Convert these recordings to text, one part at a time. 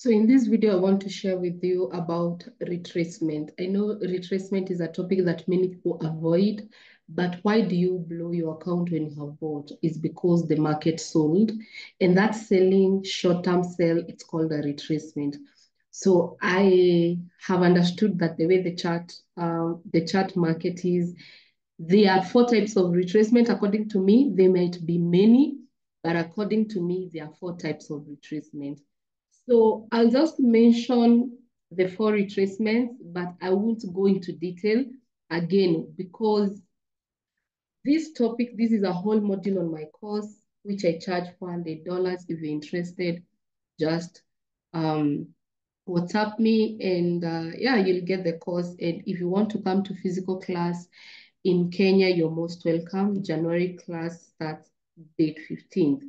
So in this video, I want to share with you about retracement. I know retracement is a topic that many people avoid, but why do you blow your account when you have bought? Is because the market sold, and that selling short-term sell, it's called a retracement. So I have understood that the way the chart, uh, the chart market is, there are four types of retracement. According to me, there might be many, but according to me, there are four types of retracement. So I'll just mention the four retracements, but I won't go into detail again because this topic, this is a whole module on my course, which I charge $400. If you're interested, just um, WhatsApp me and uh, yeah, you'll get the course. And if you want to come to physical class in Kenya, you're most welcome. January class starts date 15th.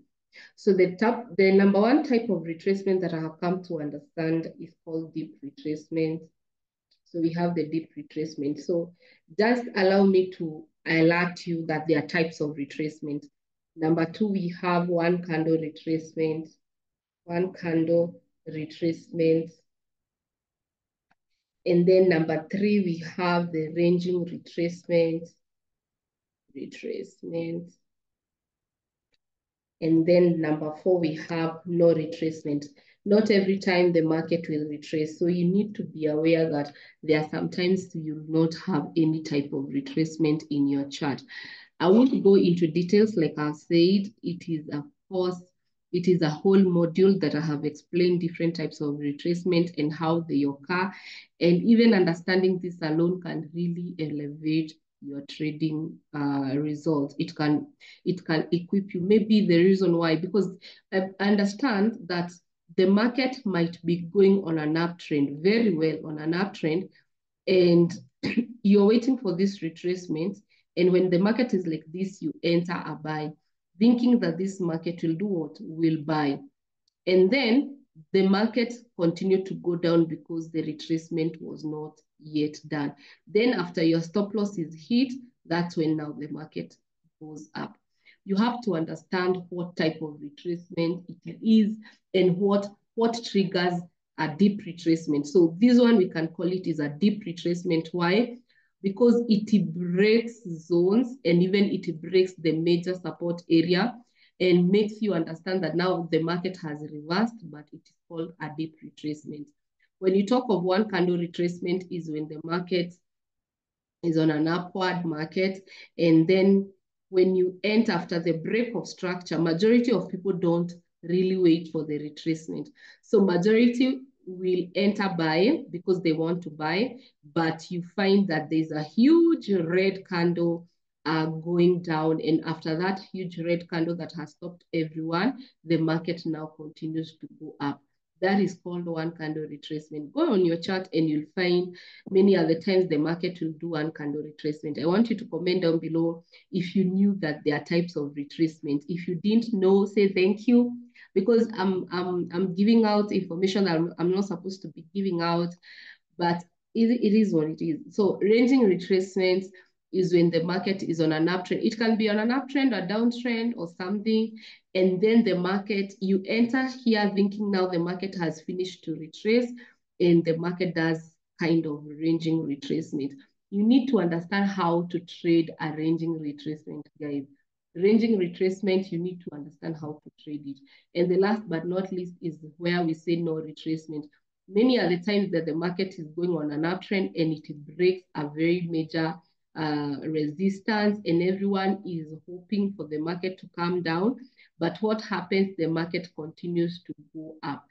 So the top, the number one type of retracement that I have come to understand is called deep retracement. So we have the deep retracement. So just allow me to alert you that there are types of retracement. Number two, we have one candle retracement, one candle retracement. And then number three, we have the ranging retracement, retracement. And then number four, we have no retracement. Not every time the market will retrace. So you need to be aware that there are sometimes you will not have any type of retracement in your chart. I won't go into details, like I said, it is a course, it is a whole module that I have explained different types of retracement and how they occur. And even understanding this alone can really elevate your trading uh, results. It can it can equip you. Maybe the reason why, because I understand that the market might be going on an uptrend, very well on an uptrend, and you're waiting for this retracement. And when the market is like this, you enter a buy, thinking that this market will do what? Will buy. And then the market continued to go down because the retracement was not yet done. Then after your stop loss is hit, that's when now the market goes up. You have to understand what type of retracement it is and what, what triggers a deep retracement. So this one we can call it is a deep retracement. Why? Because it breaks zones and even it breaks the major support area and makes you understand that now the market has reversed, but it is called a deep retracement. When you talk of one candle retracement is when the market is on an upward market. And then when you enter after the break of structure, majority of people don't really wait for the retracement. So majority will enter buy because they want to buy, but you find that there's a huge red candle uh, going down. And after that huge red candle that has stopped everyone, the market now continues to go up. That is called one candle retracement. Go on your chart and you'll find many other times the market will do one candle retracement. I want you to comment down below if you knew that there are types of retracement. If you didn't know, say thank you because I'm I'm I'm giving out information that I'm, I'm not supposed to be giving out, but it, it is what it is. So ranging retracements is when the market is on an uptrend. It can be on an uptrend or downtrend or something. And then the market, you enter here thinking now the market has finished to retrace and the market does kind of ranging retracement. You need to understand how to trade a ranging retracement, guys. Ranging retracement, you need to understand how to trade it. And the last but not least is where we say no retracement. Many are the times that the market is going on an uptrend and it breaks a very major uh, resistance and everyone is hoping for the market to come down. But what happens, the market continues to go up.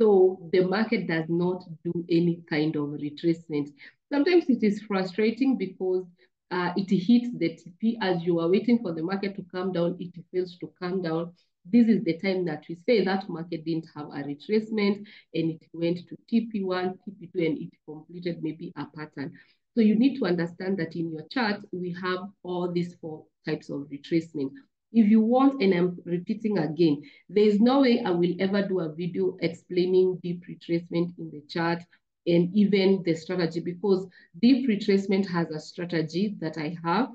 So the market does not do any kind of retracement. Sometimes it is frustrating because uh, it hits the TP as you are waiting for the market to come down, it fails to come down. This is the time that we say that market didn't have a retracement and it went to TP1, TP2, and it completed maybe a pattern. So you need to understand that in your chart, we have all these four types of retracement. If you want, and I'm repeating again, there is no way I will ever do a video explaining deep retracement in the chart and even the strategy because deep retracement has a strategy that I have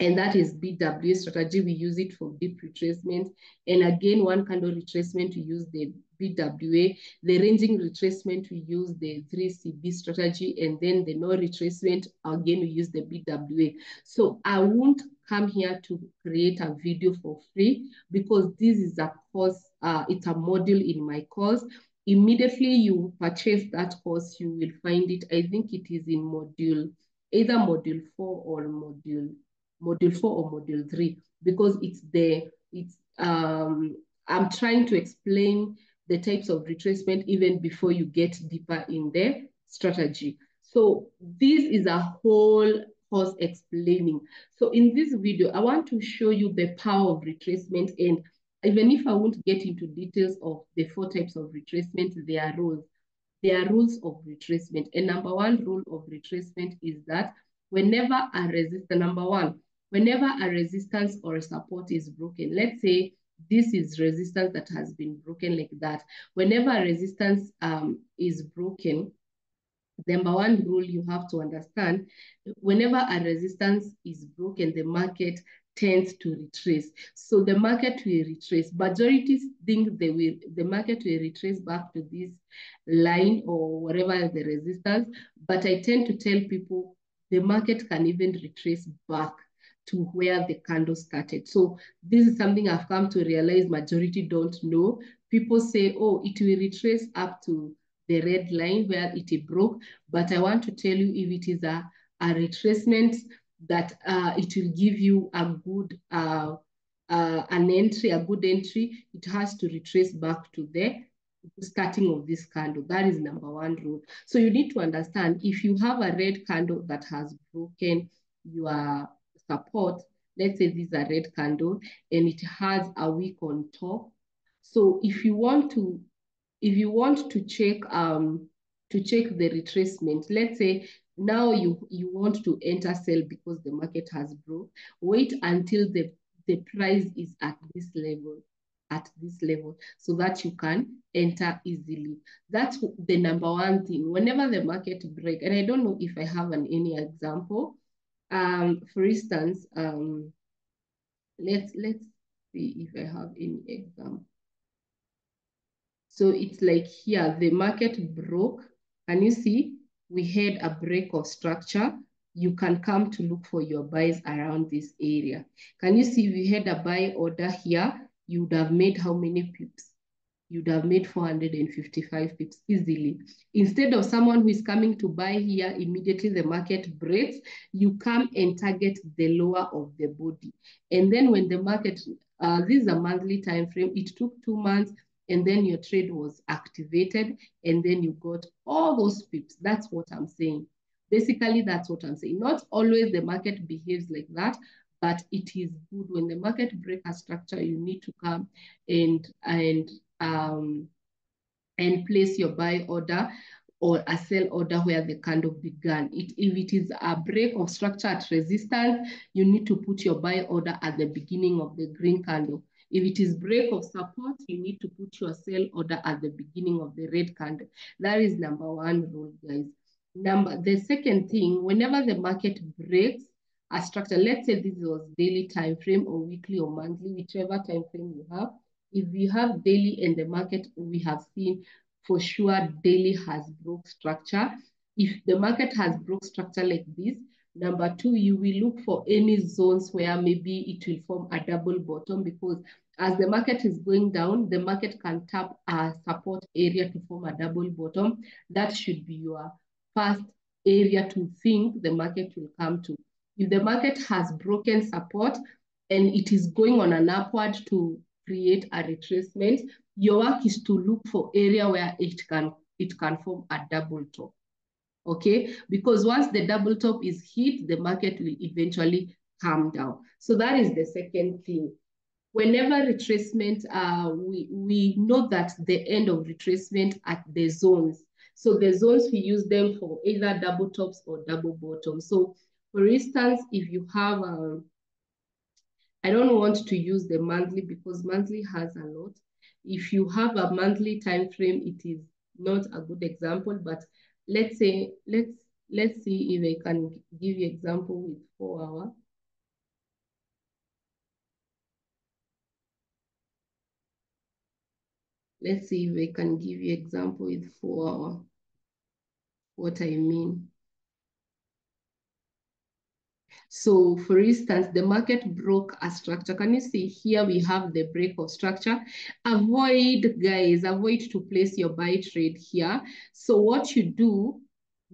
and that is BW strategy. We use it for deep retracement. And again, one candle retracement, we use the BWA. The ranging retracement, we use the 3CB strategy. And then the no retracement, again, we use the BWA. So I won't come here to create a video for free because this is a course, uh, it's a module in my course. Immediately you purchase that course, you will find it. I think it is in module, either module four or module module four or module three because it's the it's um I'm trying to explain the types of retracement even before you get deeper in the strategy. So this is a whole course explaining. So in this video, I want to show you the power of retracement and even if I won't get into details of the four types of retracement, there are rules. There are rules of retracement. And number one rule of retracement is that whenever a resistance, number one, whenever a resistance or a support is broken, let's say this is resistance that has been broken like that. Whenever resistance um, is broken, the number one rule you have to understand, whenever a resistance is broken, the market tends to retrace. So the market will retrace. Majority think they will, the market will retrace back to this line or whatever the resistance. But I tend to tell people the market can even retrace back to where the candle started. So this is something I've come to realize majority don't know. People say, oh, it will retrace up to the red line where it broke. But I want to tell you if it is a, a retracement that uh, it will give you a good, uh, uh, an entry, a good entry, it has to retrace back to the starting of this candle. That is number one rule. So you need to understand if you have a red candle that has broken your support, let's say this is a red candle and it has a wick on top. So if you want to, if you want to check um to check the retracement, let's say now you you want to enter sell because the market has broke, wait until the the price is at this level at this level so that you can enter easily. That's the number one thing. Whenever the market break, and I don't know if I have an any example, um, for instance, um, let's let's see if I have any example. So it's like here, the market broke. Can you see? We had a break of structure. You can come to look for your buys around this area. Can you see we had a buy order here? You would have made how many pips? You'd have made 455 pips easily. Instead of someone who is coming to buy here, immediately the market breaks, you come and target the lower of the body. And then when the market, uh, this is a monthly time frame, it took two months, and then your trade was activated, and then you got all those pips. That's what I'm saying. Basically, that's what I'm saying. Not always the market behaves like that, but it is good when the market break a structure, you need to come and and um, and place your buy order or a sell order where the candle began. It, if it is a break of structure at resistance, you need to put your buy order at the beginning of the green candle. If it is break of support, you need to put your sell order at the beginning of the red candle. That is number one rule, guys. Number the second thing, whenever the market breaks a structure, let's say this was daily time frame or weekly or monthly, whichever time frame you have, if you have daily in the market, we have seen for sure daily has broke structure. If the market has broke structure like this, number two, you will look for any zones where maybe it will form a double bottom because as the market is going down, the market can tap a support area to form a double bottom. That should be your first area to think the market will come to. If the market has broken support and it is going on an upward to create a retracement, your work is to look for area where it can, it can form a double top. Okay, because once the double top is hit, the market will eventually come down. So that is the second thing. Whenever retracement, uh, we, we know that the end of retracement at the zones. So the zones, we use them for either double tops or double bottoms. So for instance, if you have um, I don't want to use the monthly because monthly has a lot. If you have a monthly time frame, it is not a good example, but let's say, let's let's see if I can give you example with four hour. Let's see if I can give you example with four hour, what I mean. So for instance, the market broke a structure. Can you see here we have the break of structure? Avoid, guys, avoid to place your buy trade here. So what you do,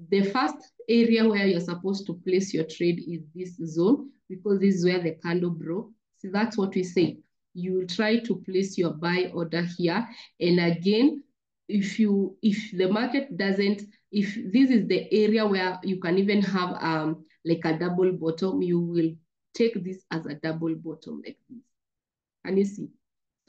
the first area where you're supposed to place your trade is this zone because this is where the candle broke. So that's what we say. You try to place your buy order here. And again, if you if the market doesn't, if this is the area where you can even have um like a double bottom, you will take this as a double bottom like this. Can you see?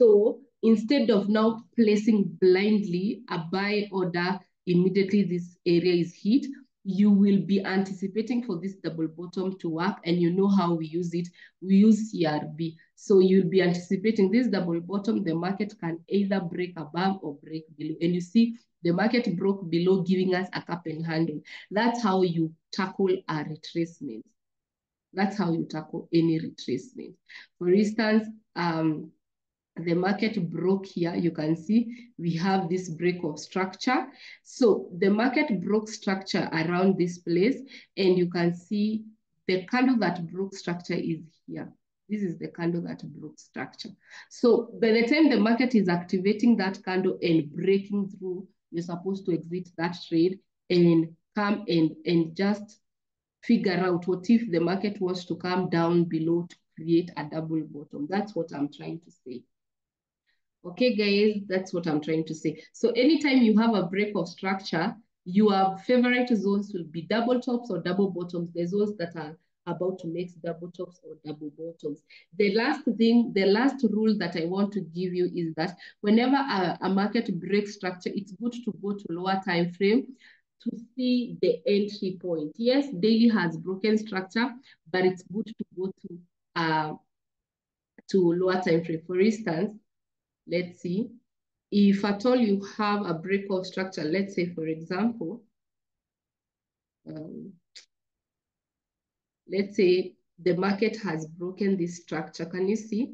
So instead of now placing blindly a buy order immediately this area is hit, you will be anticipating for this double bottom to work and you know how we use it. We use CRB. So you'll be anticipating this double bottom, the market can either break above or break below. And you see the market broke below, giving us a cup and handle. That's how you tackle a retracement. That's how you tackle any retracement. For instance, um, the market broke here. You can see we have this break of structure. So the market broke structure around this place, and you can see the candle that broke structure is here. This is the candle that broke structure. So by the time the market is activating that candle and breaking through you're supposed to exit that trade and come and, and just figure out what if the market wants to come down below to create a double bottom. That's what I'm trying to say. Okay, guys, that's what I'm trying to say. So anytime you have a break of structure, your favorite zones will be double tops or double bottoms, the zones that are about to make double tops or double bottoms. The last thing, the last rule that I want to give you is that whenever a, a market breaks structure, it's good to go to lower time frame to see the entry point. Yes, daily has broken structure, but it's good to go to uh, to lower time frame. For instance, let's see, if at all you have a break of structure, let's say, for example, um, let's say the market has broken this structure. Can you see?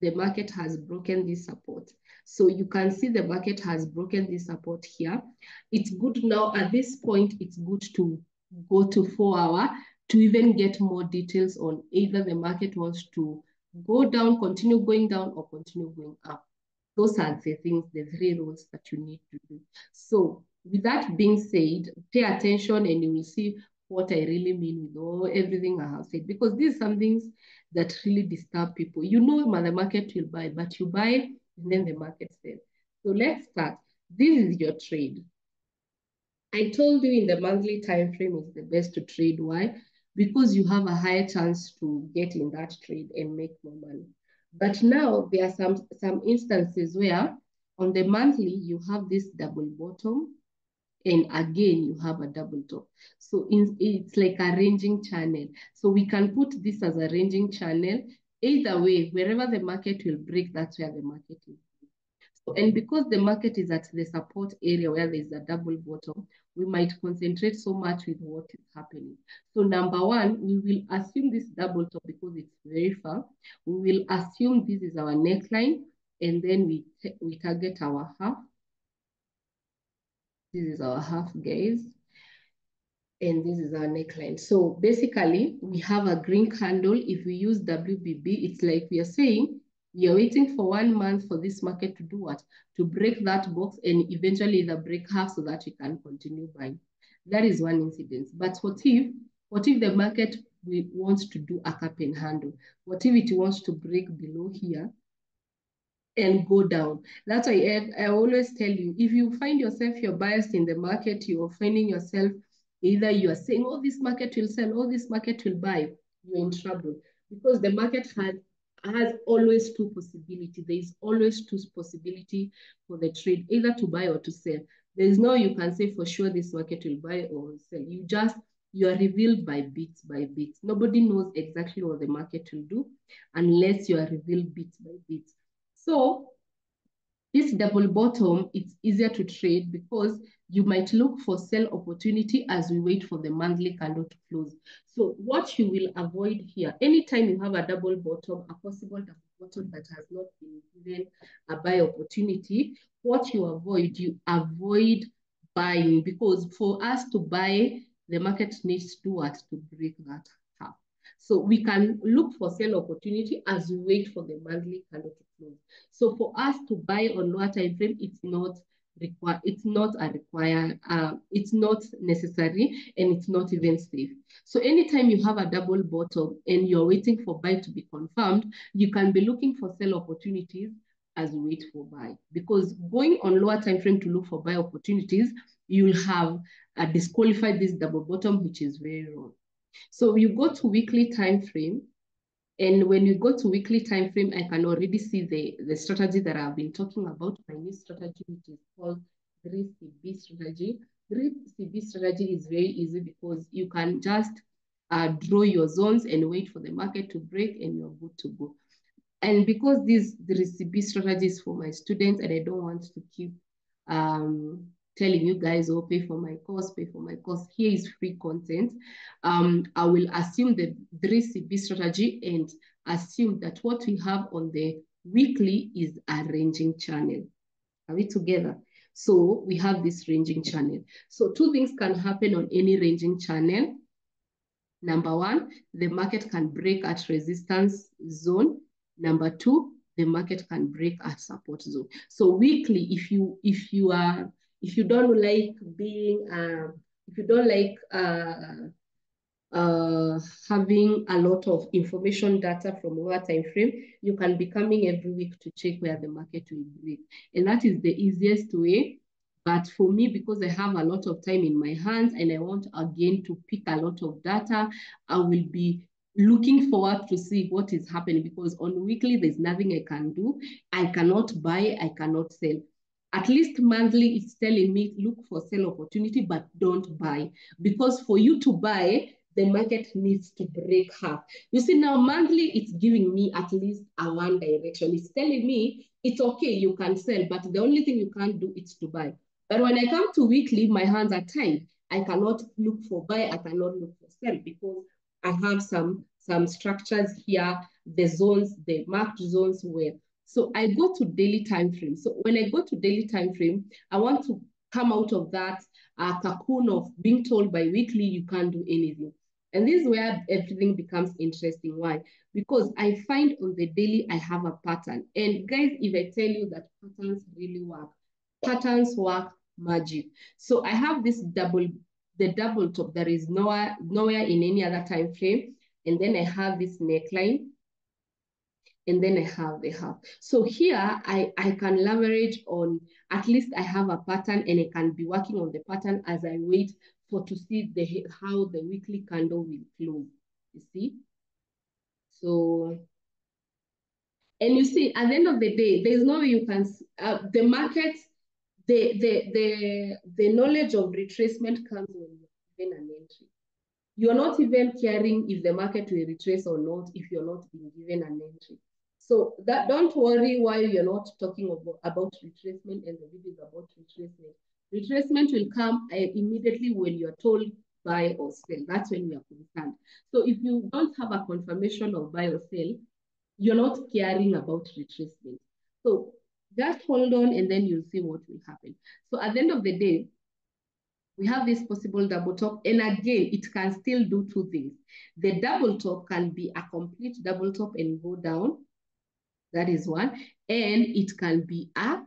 The market has broken this support. So you can see the market has broken this support here. It's good now at this point, it's good to go to four hour to even get more details on either the market wants to go down, continue going down or continue going up. Those are the things, the three rules that you need to do. So with that being said, pay attention and you will see what I really mean with all everything I have said, because these are some things that really disturb people. You know the market will buy, but you buy and then the market sells. So let's start. This is your trade. I told you in the monthly time frame is the best to trade. Why? Because you have a higher chance to get in that trade and make more money. But now there are some, some instances where on the monthly, you have this double bottom and again, you have a double top. So in, it's like a ranging channel. So we can put this as a ranging channel. Either way, wherever the market will break, that's where the market is. So, and because the market is at the support area where there's a double bottom, we might concentrate so much with what is happening. So number one, we will assume this double top because it's very far. We will assume this is our neckline, and then we, we target our half this is our half gaze. And this is our neckline. So basically, we have a green candle. If we use WBB, it's like we are saying, we are waiting for one month for this market to do what? To break that box and eventually the break half so that we can continue buying. That is one incident. But what if, what if the market wants to do a cup and handle? What if it wants to break below here and go down. That's why I, I always tell you, if you find yourself you're biased in the market, you're finding yourself either you are saying, oh, this market will sell, oh, this market will buy, you're in trouble. Because the market has, has always two possibilities. There is always two possibility for the trade, either to buy or to sell. There is no you can say for sure this market will buy or sell. You just, you are revealed by bits by bits. Nobody knows exactly what the market will do unless you are revealed bits by bits. So this double bottom, it's easier to trade because you might look for sell opportunity as we wait for the monthly candle to close. So what you will avoid here, anytime you have a double bottom, a possible double bottom that has not been given a buy opportunity, what you avoid, you avoid buying because for us to buy, the market needs to what? To break that. So we can look for sell opportunity as we wait for the monthly candle to close. So for us to buy on lower time frame, it's not require it's not a require uh, it's not necessary and it's not even safe. So anytime you have a double bottom and you're waiting for buy to be confirmed you can be looking for sell opportunities as you wait for buy. Because going on lower time frame to look for buy opportunities you'll have uh, disqualified this double bottom which is very wrong so you go to weekly time frame and when you go to weekly time frame, I can already see the, the strategy that I've been talking about, my new strategy, which is called 3CB strategy. 3CB strategy is very easy because you can just uh, draw your zones and wait for the market to break and you're good to go. And because this 3CB strategy is for my students and I don't want to keep um, telling you guys, oh, pay for my course, pay for my course. Here is free content. Um, I will assume the 3CB strategy and assume that what we have on the weekly is a ranging channel. Are we together? So we have this ranging channel. So two things can happen on any ranging channel. Number one, the market can break at resistance zone. Number two, the market can break at support zone. So weekly, if you if you are if you don't like being, uh, if you don't like uh, uh, having a lot of information data from lower time frame, you can be coming every week to check where the market will be. And that is the easiest way. But for me, because I have a lot of time in my hands and I want again to pick a lot of data, I will be looking forward to see what is happening because on weekly, there's nothing I can do. I cannot buy, I cannot sell at least monthly it's telling me look for sell opportunity but don't buy. Because for you to buy the market needs to break half you see now monthly it's giving me at least a one direction. It's telling me it's okay you can sell but the only thing you can't do is to buy. But when i come to weekly my hands are tied. I cannot look for buy i cannot look for sell because i have some some structures here. The zones the marked zones where so I go to daily time frame. So when I go to daily time frame, I want to come out of that uh, cocoon of being told by weekly you can't do anything. And this is where everything becomes interesting. Why? Because I find on the daily I have a pattern. And guys, if I tell you that patterns really work, patterns work magic. So I have this double, the double top. There is nowhere, nowhere in any other time frame. And then I have this neckline and then I have the half. So here I, I can leverage on, at least I have a pattern and I can be working on the pattern as I wait for to see the how the weekly candle will close, you see? So, and you see, at the end of the day, there's no way you can, uh, the market, the, the, the, the knowledge of retracement comes when you're given an entry. You're not even caring if the market will retrace or not if you're not being given an entry. So that don't worry why you're not talking about, about retracement and the video is about retracement. Retracement will come uh, immediately when you're told buy or sell. That's when we are concerned. So if you don't have a confirmation of buy or sell, you're not caring about retracement. So just hold on and then you'll see what will happen. So at the end of the day, we have this possible double top. And again, it can still do two things. The double top can be a complete double top and go down. That is one. And it can be a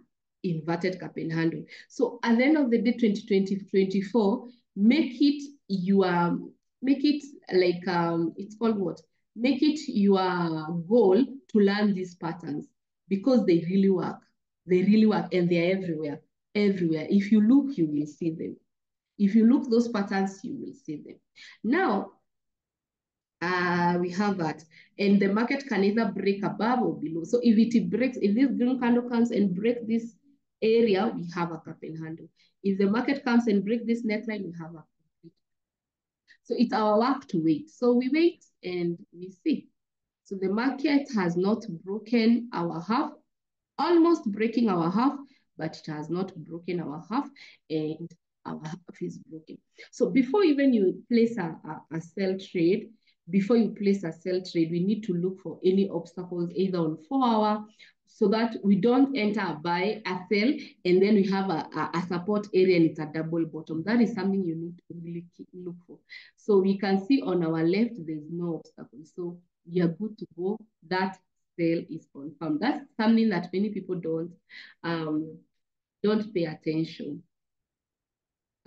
inverted cup and handle. So at the end of the day, 2020, 24, make it your, make it like, um, it's called what? Make it your goal to learn these patterns because they really work. They really work and they're everywhere, everywhere. If you look, you will see them. If you look those patterns, you will see them. Now, uh, we have that. And the market can either break above or below. So if it breaks, if this green candle comes and breaks this area, we have a cup and handle. If the market comes and breaks this neckline, we have a complete. So it's our work to wait. So we wait and we see. So the market has not broken our half, almost breaking our half, but it has not broken our half and our half is broken. So before even you place a, a, a sell trade, before you place a sell trade, we need to look for any obstacles either on four hour so that we don't enter a buy, a sell, and then we have a, a, a, support area and it's a double bottom. That is something you need to really look for. So we can see on our left, there's no obstacle. So you're good to go. That sale is confirmed. That's something that many people don't, um, don't pay attention.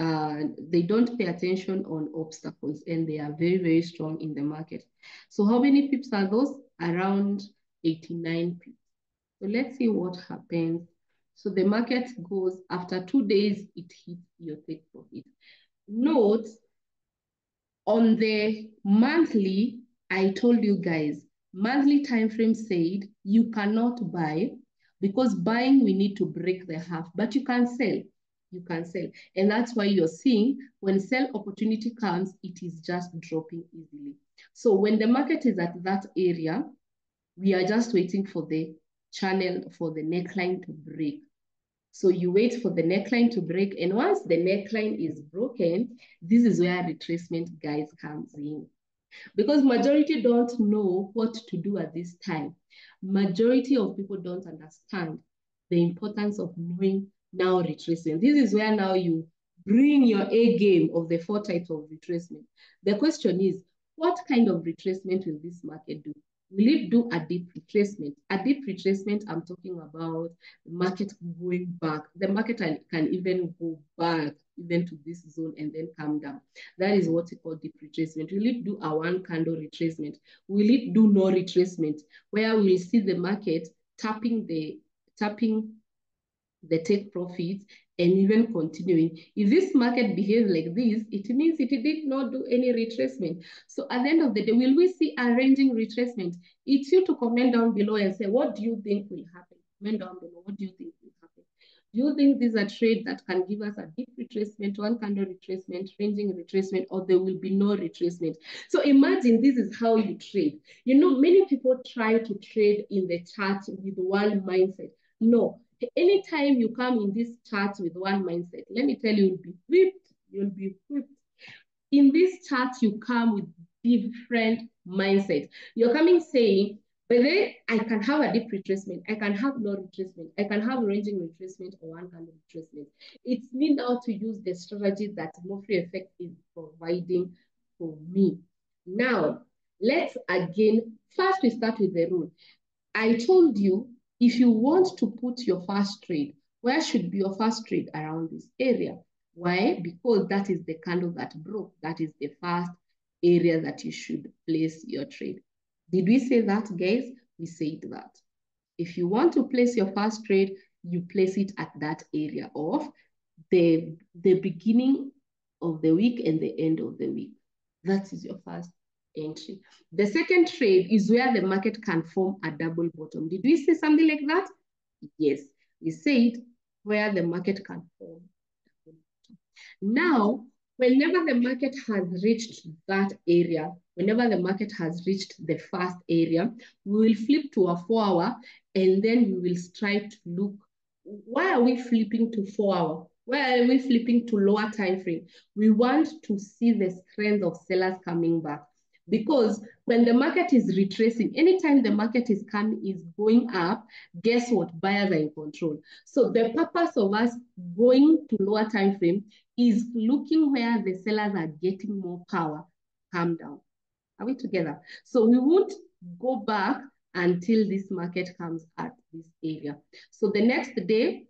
Uh, they don't pay attention on obstacles and they are very, very strong in the market. So how many pips are those? Around 89 pips. So let's see what happens. So the market goes, after two days, it hits your take profit. Note, on the monthly, I told you guys, monthly time frame said you cannot buy because buying, we need to break the half, but you can sell. You can sell. And that's why you're seeing when sell opportunity comes, it is just dropping easily. So when the market is at that area, we are just waiting for the channel for the neckline to break. So you wait for the neckline to break. And once the neckline is broken, this is where retracement guys comes in. Because majority don't know what to do at this time. Majority of people don't understand the importance of knowing now retracement. This is where now you bring your A game of the four types of retracement. The question is, what kind of retracement will this market do? Will it do a deep retracement? A deep retracement, I'm talking about the market going back. The market can, even go back even to this zone and then come down. That is what we call deep retracement. Will it do a one candle retracement? Will it do no retracement? Where we'll see the market tapping the tapping the take profits and even continuing. If this market behaves like this, it means it did not do any retracement. So at the end of the day, will we see a ranging retracement? It's you to comment down below and say, what do you think will happen? Comment down below, what do you think will happen? Do you think these are trades that can give us a deep retracement, one candle retracement, ranging retracement, or there will be no retracement? So imagine this is how you trade. You know, many people try to trade in the chart with one mindset. No, anytime you come in this chart with one mindset, let me tell you, you'll be whipped, you'll be whipped. In this chart, you come with different mindset. You're coming saying, but then I can have a deep retracement. I can have no retracement. I can have ranging retracement or one kind of retracement. It's me now to use the strategy that Mofrey FX is providing for me. Now, let's again, first we start with the rule. I told you if you want to put your first trade, where should be your first trade around this area? Why? Because that is the candle that broke. That is the first area that you should place your trade. Did we say that, guys? We said that. If you want to place your first trade, you place it at that area of the, the beginning of the week and the end of the week. That is your first entry. The second trade is where the market can form a double bottom. Did we say something like that? Yes, we said where the market can form. Now, whenever the market has reached that area, whenever the market has reached the first area, we will flip to a four hour and then we will try to look, why are we flipping to four hour? Why are we flipping to lower time frame? We want to see the strength of sellers coming back. Because when the market is retracing, anytime the market is coming, is going up, guess what? Buyers are in control. So the purpose of us going to lower time frame is looking where the sellers are getting more power. Calm down. Are we together? So we won't go back until this market comes at this area. So the next day,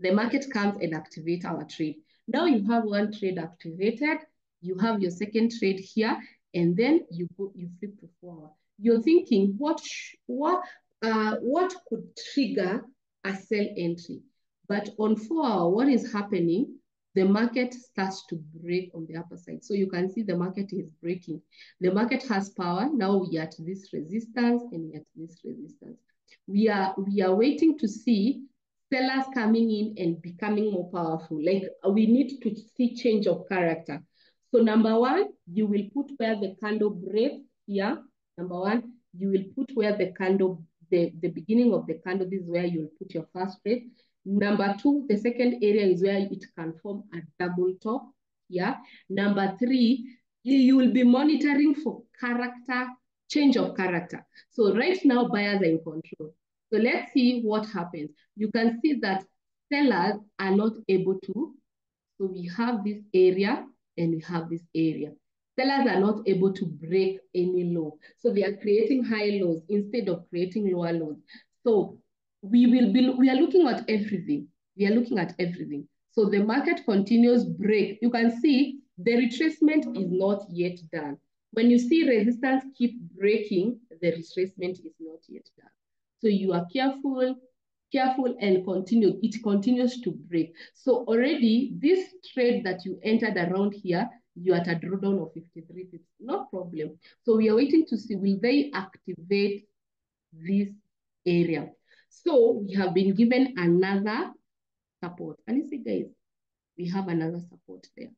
the market comes and activate our trade. Now you have one trade activated, you have your second trade here, and then you go, you flip to forward. You're thinking, what, what, uh, what could trigger a sell entry? But on four hour, what is happening? The market starts to break on the upper side. So you can see the market is breaking. The market has power. Now we are at this resistance and we at this resistance. We are, we are waiting to see sellers coming in and becoming more powerful. Like we need to see change of character. So number one, you will put where the candle breaks here. Number one, you will put where the candle, the, the beginning of the candle, this is where you'll put your first trade. Number two, the second area is where it can form a double top. Yeah. Number three, you will be monitoring for character, change of character. So right now, buyers are in control. So let's see what happens. You can see that sellers are not able to. So we have this area and we have this area. Sellers are not able to break any low. So they are creating high lows instead of creating lower lows. So we will be, we are looking at everything. We are looking at everything. So the market continues break. You can see the retracement is not yet done. When you see resistance keep breaking, the retracement is not yet done. So you are careful, careful and continue. It continues to break. So already this trade that you entered around here, you're at a drawdown of 53 pips. No problem. So we are waiting to see, will they activate this area? So we have been given another support. And you see, guys, we have another support there.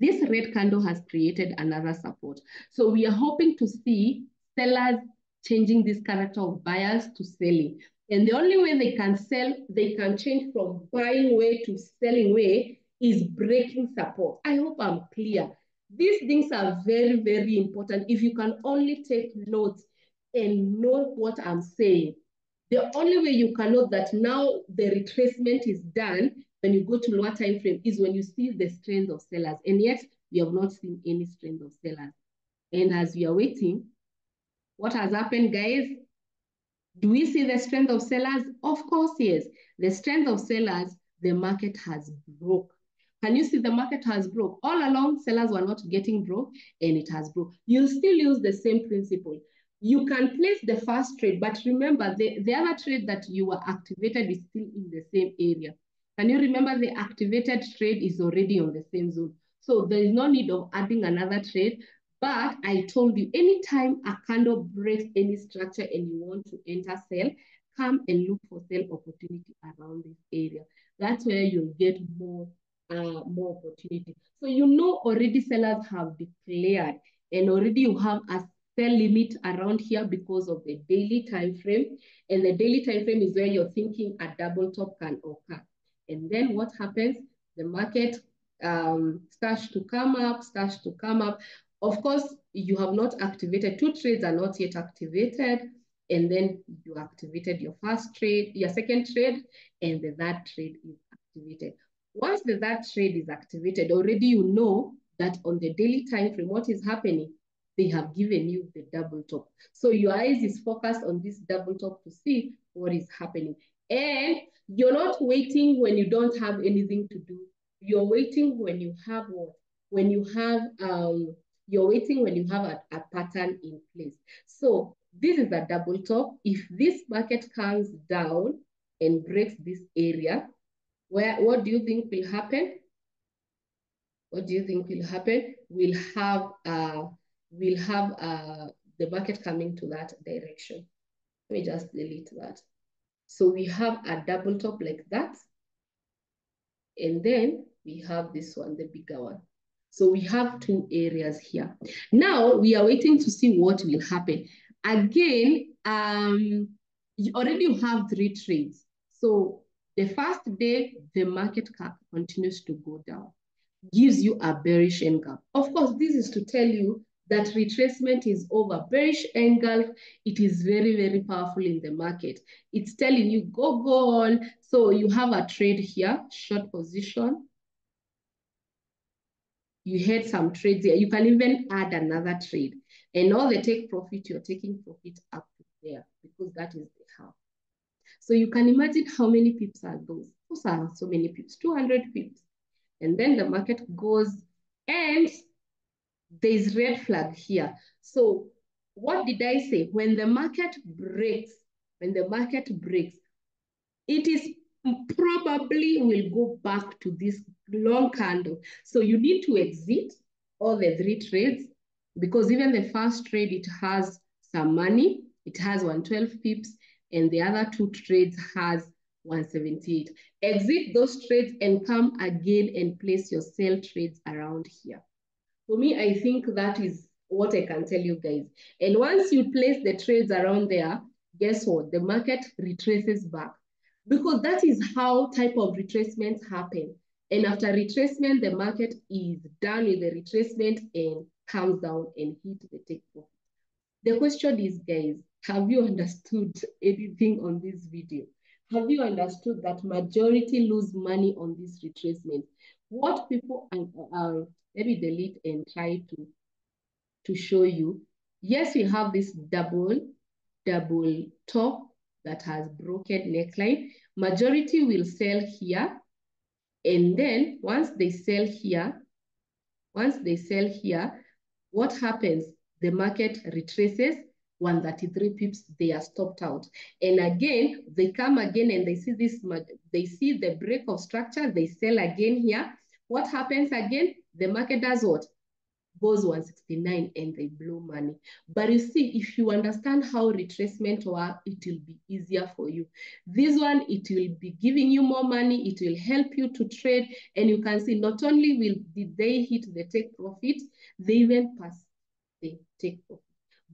This red candle has created another support. So we are hoping to see sellers changing this character of buyers to selling. And the only way they can sell, they can change from buying way to selling way is breaking support. I hope I'm clear. These things are very, very important. If you can only take notes and know what I'm saying, the only way you can know that now the retracement is done when you go to lower time frame is when you see the strength of sellers. And yet we have not seen any strength of sellers. And as we are waiting, what has happened, guys? Do we see the strength of sellers? Of course, yes. The strength of sellers, the market has broke. Can you see the market has broke? All along, sellers were not getting broke and it has broke. You'll still use the same principle. You can place the first trade, but remember the, the other trade that you were activated is still in the same area. Can you remember the activated trade is already on the same zone? So there is no need of adding another trade. But I told you, anytime a candle breaks any structure and you want to enter sell, come and look for sell opportunity around this area. That's where you'll get more uh, more opportunity. So you know already sellers have declared and already you have a sell limit around here because of the daily time frame. And the daily time frame is where you're thinking a double top can occur. And then what happens? The market um, starts to come up, starts to come up. Of course, you have not activated, two trades are not yet activated. And then you activated your first trade, your second trade, and the third trade is activated. Once the third trade is activated, already you know that on the daily time frame, what is happening? They have given you the double top. So your eyes is focused on this double top to see what is happening. And you're not waiting when you don't have anything to do. You're waiting when you have what? When you have, um, you're waiting when you have a, a pattern in place. So this is a double top. If this market comes down and breaks this area, where what do you think will happen? What do you think will happen? We'll have uh, we'll have uh, the market coming to that direction. Let me just delete that. So we have a double top like that. And then we have this one, the bigger one. So we have two areas here. Now we are waiting to see what will happen. Again, um, you already have three trades. So the first day, the market cap continues to go down, gives you a bearish engulf. Of course, this is to tell you that retracement is over. Bearish engulf, it is very, very powerful in the market. It's telling you, go, go on. So you have a trade here, short position. You had some trades here. You can even add another trade. And all the take profit, you're taking profit up there because that is the how. So you can imagine how many pips are those. Those are so many pips, 200 pips. And then the market goes and there's red flag here. So what did I say? When the market breaks, when the market breaks, it is probably will go back to this long candle. So you need to exit all the three trades because even the first trade, it has some money. It has 112 pips and the other two trades has 178. Exit those trades and come again and place your sell trades around here. For me, I think that is what I can tell you guys. And once you place the trades around there, guess what? The market retraces back because that is how type of retracements happen. And after retracement, the market is done with the retracement and comes down and hit the take profit. The question is, guys, have you understood anything on this video? Have you understood that majority lose money on this retracement? What people, uh, let me delete and try to, to show you. Yes, we have this double, double top that has broken neckline. Majority will sell here. And then once they sell here, once they sell here, what happens? The market retraces 133 pips, they are stopped out. And again, they come again and they see this, they see the break of structure, they sell again here. What happens again? The market does what? Goes 169 and they blow money. But you see, if you understand how retracement works, it will be easier for you. This one, it will be giving you more money, it will help you to trade, and you can see not only will did they hit the take profit, they even pass the take profit.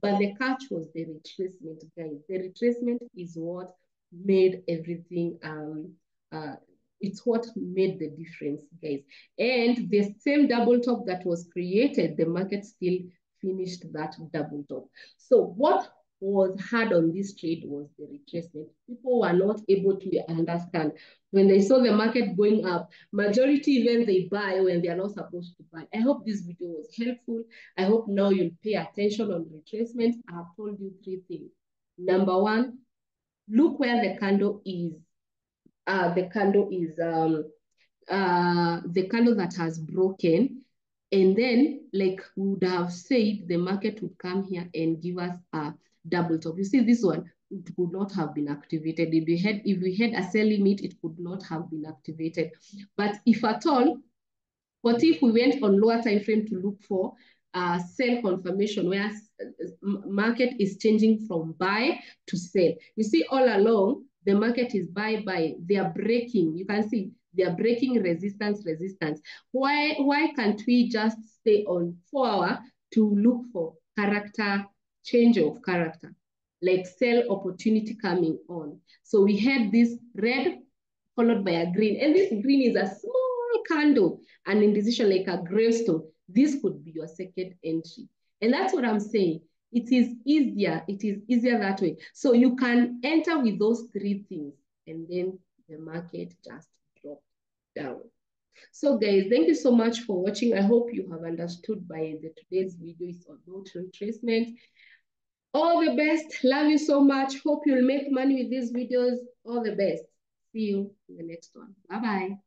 But the catch was the retracement, guys. The retracement is what made everything, um, uh, it's what made the difference, guys. And the same double top that was created, the market still finished that double top. So what was hard on this trade was the retracement. People were not able to understand. When they saw the market going up, majority even they buy when they are not supposed to buy. I hope this video was helpful. I hope now you'll pay attention on retracement. I have told you three things. Number one, look where the candle is. Uh, the candle is um, uh, the candle that has broken. And then, like we would have said, the market would come here and give us a double top. You see this one, it could not have been activated. If we had, if we had a sell limit, it could not have been activated. But if at all, what if we went on lower time frame to look for uh, sell confirmation where market is changing from buy to sell. You see all along, the market is buy, buy. They are breaking. You can see they are breaking resistance, resistance. Why, why can't we just stay on four hour to look for character change of character, like sell opportunity coming on. So we had this red followed by a green, and this green is a small candle, an indecision like a gravestone. This could be your second entry. And that's what I'm saying. It is easier. It is easier that way. So you can enter with those three things, and then the market just dropped down. So guys, thank you so much for watching. I hope you have understood by the today's video is about retracement. All the best. Love you so much. Hope you'll make money with these videos. All the best. See you in the next one. Bye-bye.